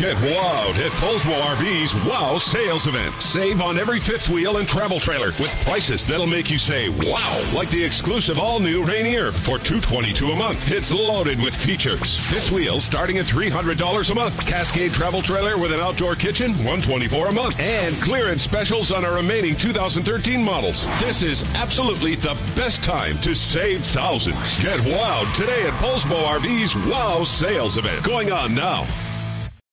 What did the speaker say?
Get wowed at Poulsbo RV's Wow Sales Event. Save on every fifth wheel and travel trailer with prices that'll make you say wow, like the exclusive all-new Rainier for $222 a month. It's loaded with features. Fifth wheel starting at $300 a month. Cascade travel trailer with an outdoor kitchen, $124 a month. And clearance specials on our remaining 2013 models. This is absolutely the best time to save thousands. Get wowed today at Poulsbo RV's Wow Sales Event. Going on now.